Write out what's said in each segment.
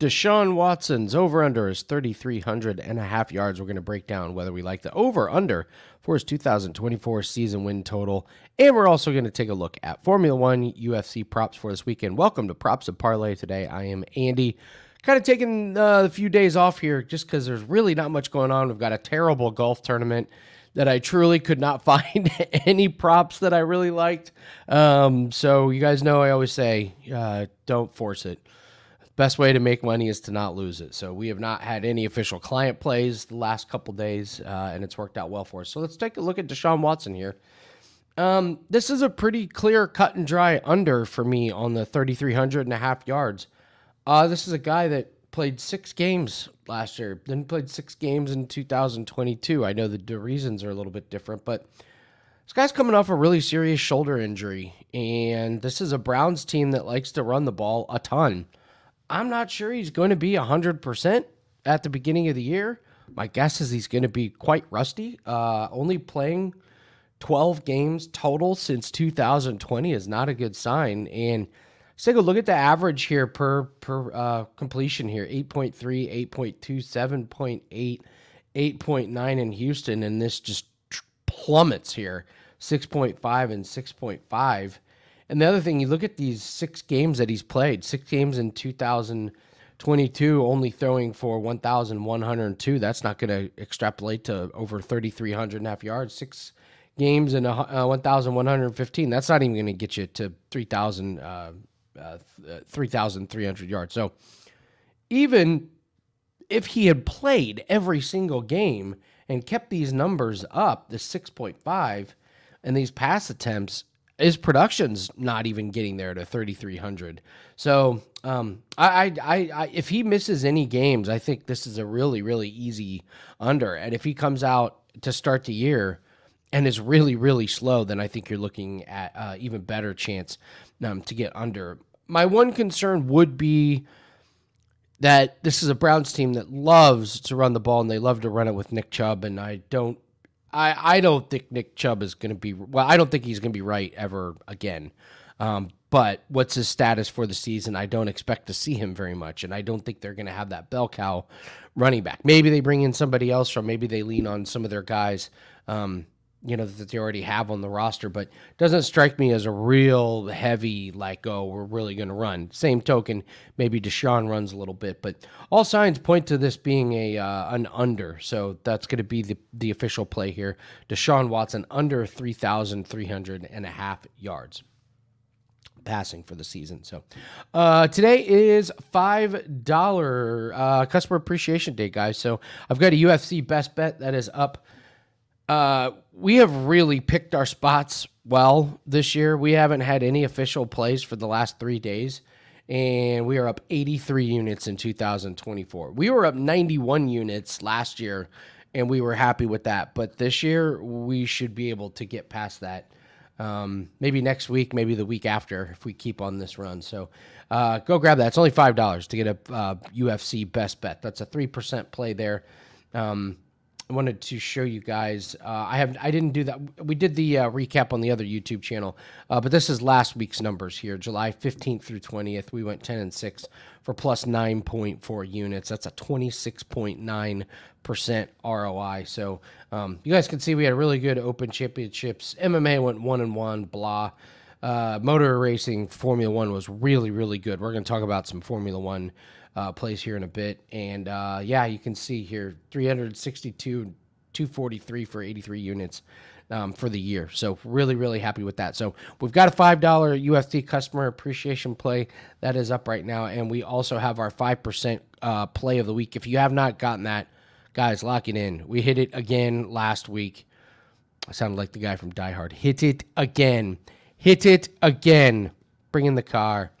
Deshaun Watson's over under is 3,300 and a half yards. We're going to break down whether we like the over under for his 2024 season win total. And we're also going to take a look at Formula One UFC props for this weekend. Welcome to Props of Parlay today. I am Andy. Kind of taking uh, a few days off here just because there's really not much going on. We've got a terrible golf tournament that I truly could not find any props that I really liked. Um, so, you guys know I always say uh, don't force it best way to make money is to not lose it. So we have not had any official client plays the last couple days, uh, and it's worked out well for us. So let's take a look at Deshaun Watson here. Um, this is a pretty clear cut and dry under for me on the 3,300 and a half yards. Uh, this is a guy that played six games last year, then played six games in 2022. I know the, the reasons are a little bit different, but this guy's coming off a really serious shoulder injury, and this is a Browns team that likes to run the ball a ton. I'm not sure he's going to be 100% at the beginning of the year. My guess is he's going to be quite rusty. Uh, only playing 12 games total since 2020 is not a good sign. And let's take a look at the average here per per uh, completion here 8.3, 8.2, 7.8, 8.9 in Houston. And this just plummets here 6.5 and 6.5. And the other thing, you look at these six games that he's played, six games in 2022, only throwing for 1,102. That's not going to extrapolate to over 3,300 and a half yards. Six games in uh, 1,115. That's not even going to get you to 3,000, uh, uh, 3,300 yards. So even if he had played every single game and kept these numbers up, the 6.5 and these pass attempts, his production's not even getting there to 3,300. So um, I, I, I, if he misses any games, I think this is a really, really easy under. And if he comes out to start the year and is really, really slow, then I think you're looking at uh, even better chance um, to get under. My one concern would be that this is a Browns team that loves to run the ball and they love to run it with Nick Chubb, and I don't I, I don't think Nick Chubb is going to be well. I don't think he's going to be right ever again. Um, but what's his status for the season? I don't expect to see him very much, and I don't think they're going to have that bell cow running back. Maybe they bring in somebody else, or maybe they lean on some of their guys. Um, you know that they already have on the roster, but doesn't strike me as a real heavy like oh we're really going to run. Same token, maybe Deshaun runs a little bit, but all signs point to this being a uh, an under. So that's going to be the the official play here. Deshaun Watson under 3,300 and a half yards passing for the season. So uh, today is five dollar uh, customer appreciation day, guys. So I've got a UFC best bet that is up uh, we have really picked our spots well this year. We haven't had any official plays for the last three days, and we are up 83 units in 2024. We were up 91 units last year, and we were happy with that. But this year, we should be able to get past that. Um, maybe next week, maybe the week after, if we keep on this run. So uh, go grab that. It's only five dollars to get a uh, UFC best bet. That's a three percent play there. Um, wanted to show you guys. Uh, I have I didn't do that. We did the uh, recap on the other YouTube channel, uh, but this is last week's numbers here, July 15th through 20th. We went 10 and six for plus 9.4 units. That's a 26.9 percent ROI. So um, you guys can see we had really good Open Championships. MMA went one and one. Blah. Uh, motor racing Formula One was really really good. We're going to talk about some Formula One uh, plays here in a bit. And uh, yeah, you can see here 362, 243 for 83 units. Um, for the year. So really, really happy with that. So we've got a five dollar UFC customer appreciation play that is up right now, and we also have our five percent uh, play of the week. If you have not gotten that, guys, lock it in. We hit it again last week. I sounded like the guy from Die Hard. Hit it again. Hit it again. Bring in the car.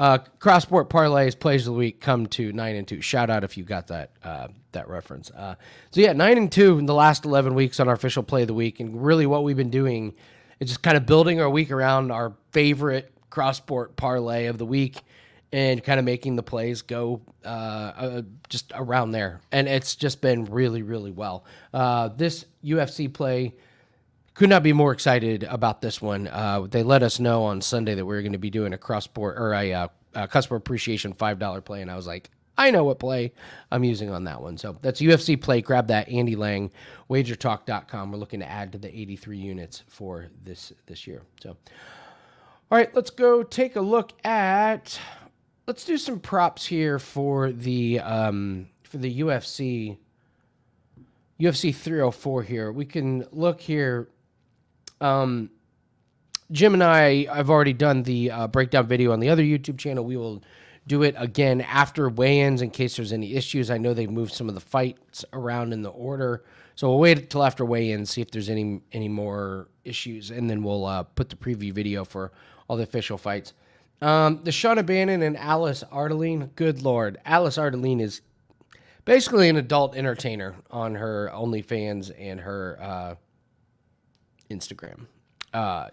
Uh, cross sport parlays plays of the week come to nine and two. Shout out if you got that uh, that reference. Uh, so yeah, nine and two in the last eleven weeks on our official play of the week, and really what we've been doing is just kind of building our week around our favorite cross sport parlay of the week, and kind of making the plays go uh, uh, just around there. And it's just been really really well. Uh, this UFC play could not be more excited about this one. Uh, they let us know on Sunday that we are going to be doing a cross board or a, uh, a customer appreciation five dollar play, and I was like, I know what play I'm using on that one. So that's UFC play. Grab that. Andy Lang, wagertalk.com. We're looking to add to the 83 units for this this year. So, all right, let's go take a look at. Let's do some props here for the um, for the UFC. UFC 304 here. We can look here. Um, Jim and I, I've already done the uh, breakdown video on the other YouTube channel. We will do it again after weigh-ins in case there's any issues. I know they've moved some of the fights around in the order, so we'll wait until after weigh-ins see if there's any any more issues, and then we'll uh, put the preview video for all the official fights. Um, the Sean Bannon and Alice Ardelean. Good lord, Alice Ardelean is basically an adult entertainer on her OnlyFans and her uh, Instagram. Uh,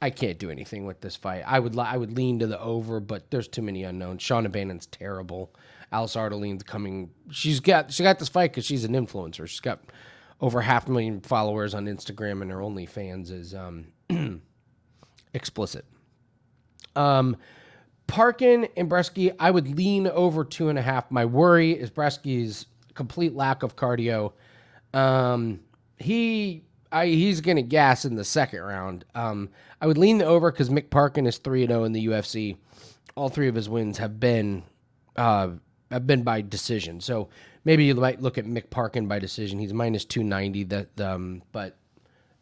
I can't do anything with this fight. I would I would lean to the over, but there's too many unknowns. Sean Bannon's terrible. Alice Ardelean's coming. She's got she got this fight because she's an influencer. She's got over half a million followers on Instagram, and her OnlyFans is um, explicit. Um, Parkin and Brzeski, I would lean over two and a half. My worry is Brzeski's complete lack of cardio. Um, he I, he's going to gas in the second round. Um, I would lean the over because Mick Parkin is three and zero oh in the UFC. All three of his wins have been uh, have been by decision. So maybe you might look at Mick Parkin by decision. He's minus two ninety. That um, but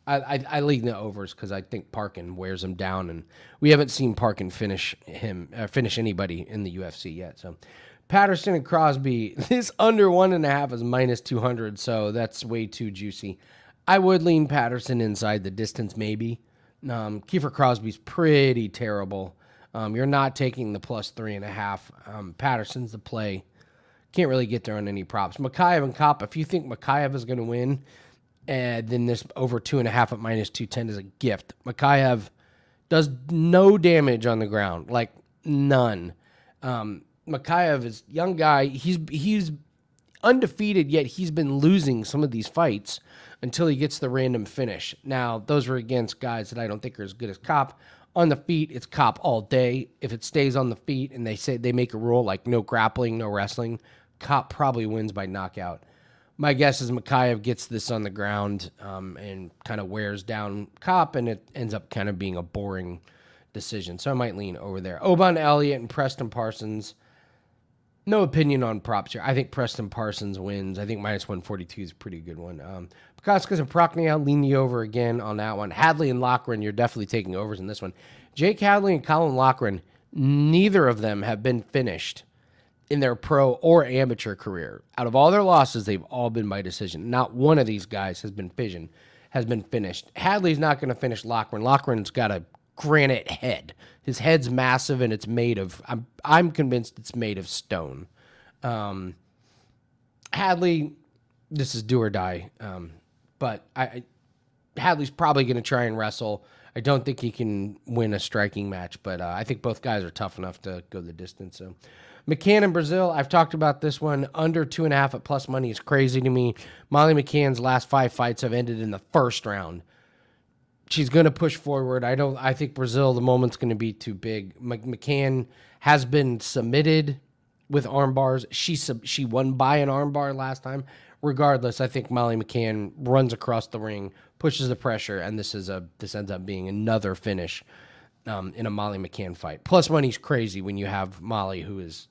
I, I, I lean the overs because I think Parkin wears him down, and we haven't seen Parkin finish him uh, finish anybody in the UFC yet. So Patterson and Crosby, this under one and a half is minus two hundred. So that's way too juicy. I would lean Patterson inside the distance, maybe. Um, Kiefer Crosby's pretty terrible. Um, you're not taking the plus three and a half. Um, Patterson's the play. Can't really get there on any props. Mokaev and Kape, if you think Mokaev is going to win, and then this over two and a half at minus 210 is a gift. Mokaev does no damage on the ground, like none. Um, Mokaev is young guy. He's he's undefeated, yet he's been losing some of these fights until he gets the random finish. Now, those were against guys that I don't think are as good as Kape. On the feet, it's Kape all day. If it stays on the feet and they say they make a rule like no grappling, no wrestling, Kape probably wins by knockout. My guess is Mokaev gets this on the ground um, and kind of wears down Kape, and it ends up kind of being a boring decision. So I might lean over there. Oban Elliott and Preston Parsons no opinion on props here. I think Preston Parsons wins. I think minus 142 is a pretty good one. Um, Bukauskas and Prachnio lean you over again on that one. Hadley and Loughran, you're definitely taking overs in this one. Jake Hadley and Caolan Loughran, neither of them have been finished in their pro or amateur career. Out of all their losses, they've all been by decision. Not one of these guys has been fission, has been finished. Hadley's not going to finish Loughran. Loughran's got a granite head. His head's massive and it's made of. I'm I'm convinced it's made of stone. Um, Hadley, this is do or die. Um, but I, I Hadley's probably going to try and wrestle. I don't think he can win a striking match, but uh, I think both guys are tough enough to go the distance. So, McCann in Brasil, I've talked about this one. Under two and a half at plus money is crazy to me. Molly McCann's last five fights have ended in the first round she's going to push forward. I don't. I think Brasil. The moment's going to be too big. McCann has been submitted with arm bars. She sub, she won by an armbar last time. Regardless, I think Molly McCann runs across the ring, pushes the pressure, and this is a this ends up being another finish um, in a Molly McCann fight. Plus money's crazy when you have Molly who is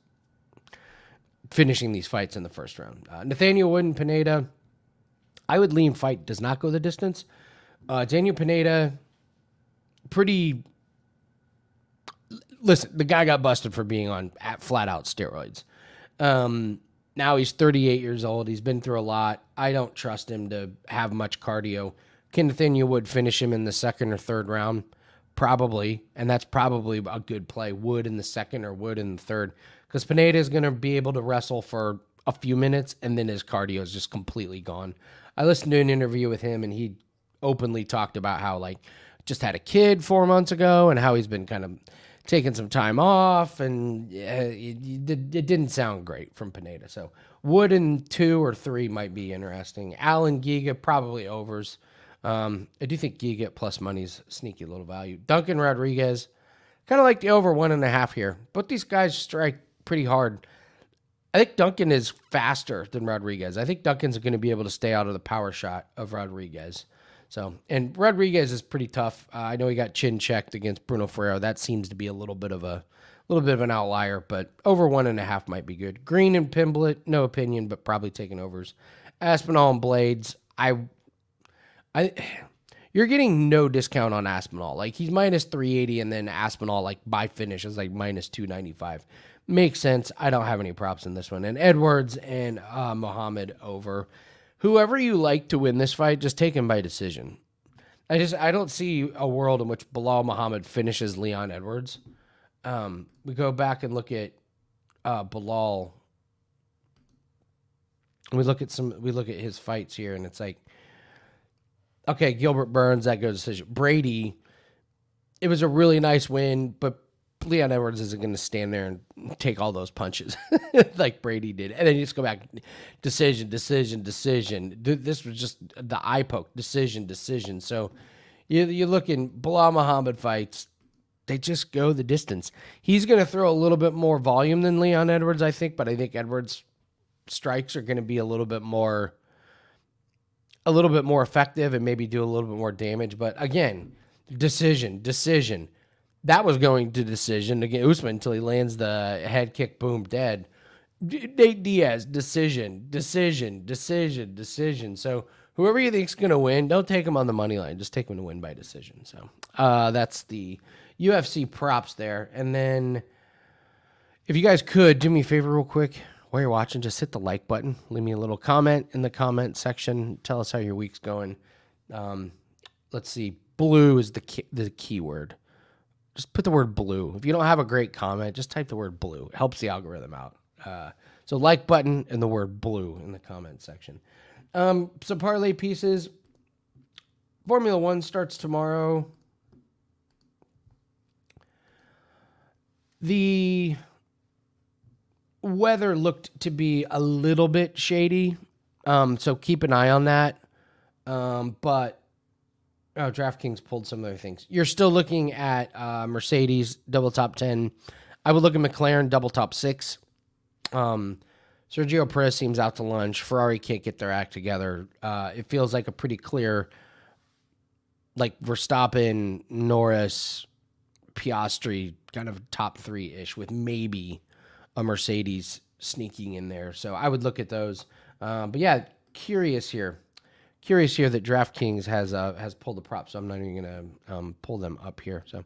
finishing these fights in the first round. Uh, Nathaniel Wood and Pineda. I would lean fight does not go the distance. Uh, Daniel Pineda, pretty. Listen, the guy got busted for being on flat out steroids. Um, now he's 38 years old. He's been through a lot. I don't trust him to have much cardio. Nathaniel Wood finish him in the second or third round? Probably. And that's probably a good play. Wood in the second or Wood in the third. Because Pineda is going to be able to wrestle for a few minutes and then his cardio is just completely gone. I listened to an interview with him and he openly talked about how like just had a kid four months ago and how he's been kind of taking some time off and uh, it, it, didn't sound great from Pineda. So Wood in two or three might be interesting. Allen Giga probably overs. Um, I do think Giga plus money's sneaky little value. Duncan Rodrigues, kind of like the over one and a half here. But these guys strike pretty hard. I think Duncan is faster than Rodrigues. I think Duncan's going to be able to stay out of the power shot of Rodrigues. So, and Rodrigues is pretty tough. Uh, I know he got chin checked against Brunno Ferreira. That seems to be a little bit of a little bit of an outlier, but over one and a half might be good. Green and Pimblett, no opinion, but probably taking overs. Aspinall and Blades, I, I, you're getting no discount on Aspinall. Like he's minus 380, and then Aspinall like by finish is like minus 295. Makes sense. I don't have any props in this one. And Edwards and uh, Muhammad over. Whoever you like to win this fight, just take him by decision. I just I don't see a world in which Belal Muhammad finishes Leon Edwards. Um, we go back and look at uh, Belal. We look at some. We look at his fights here, and it's like okay, Gilbert Burns, that goes decision. Brady, it was a really nice win, but Leon Edwards isn't going to stand there and take all those punches like Brady did. And then you just go back, decision, decision, decision. This was just the eye poke, decision, decision. So you, you look in Muhammad fights, they just go the distance. He's going to throw a little bit more volume than Leon Edwards, I think, but I think Edwards' strikes are going to be a little bit more – a little bit more effective and maybe do a little bit more damage. But again, decision, decision. That was going to decision again Usman until he lands the head kick, boom, dead. Nate Diaz, decision, decision, decision, decision. So whoever you think's gonna win, don't take him on the money line. Just take him to win by decision. So uh, that's the UFC props there. And then if you guys could do me a favor real quick, while you're watching, just hit the like button. Leave me a little comment in the comment section. Tell us how your week's going. Um, let's see. Blue is the key, the keyword. Just put the word blue. If you don't have a great comment, just type the word blue. It helps the algorithm out. Uh, so like button and the word blue in the comment section. Um, some parlay pieces. Formula One starts tomorrow. The weather looked to be a little bit shady. Um, so keep an eye on that. Um, but oh, DraftKings pulled some other things. You're still looking at uh, Mercedes double top ten. I would look at McLaren double top six. Um, Sergio Perez seems out to lunch. Ferrari can't get their act together. Uh, it feels like a pretty clear, like Verstappen, Norris, Piastri, kind of top three ish, with maybe a Mercedes sneaking in there. So I would look at those. Um, but yeah, curious here. Curious here that DraftKings has uh, has pulled the prop, so I'm not even gonna um, pull them up here. So,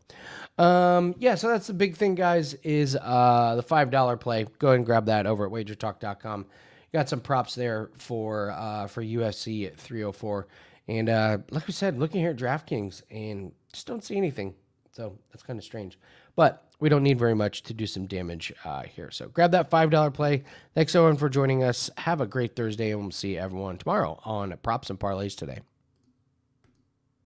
um, yeah, so that's the big thing, guys. Is uh, the five dollar play? Go ahead and grab that over at WagerTalk.com. Got some props there for uh, for UFC at 304, and uh, like we said, looking here at DraftKings and just don't see anything. So that's kind of strange. But we don't need very much to do some damage uh, here. So grab that $5 play. Thanks, everyone, for joining us. Have a great Thursday, and we'll see everyone tomorrow on Props and Parlays today.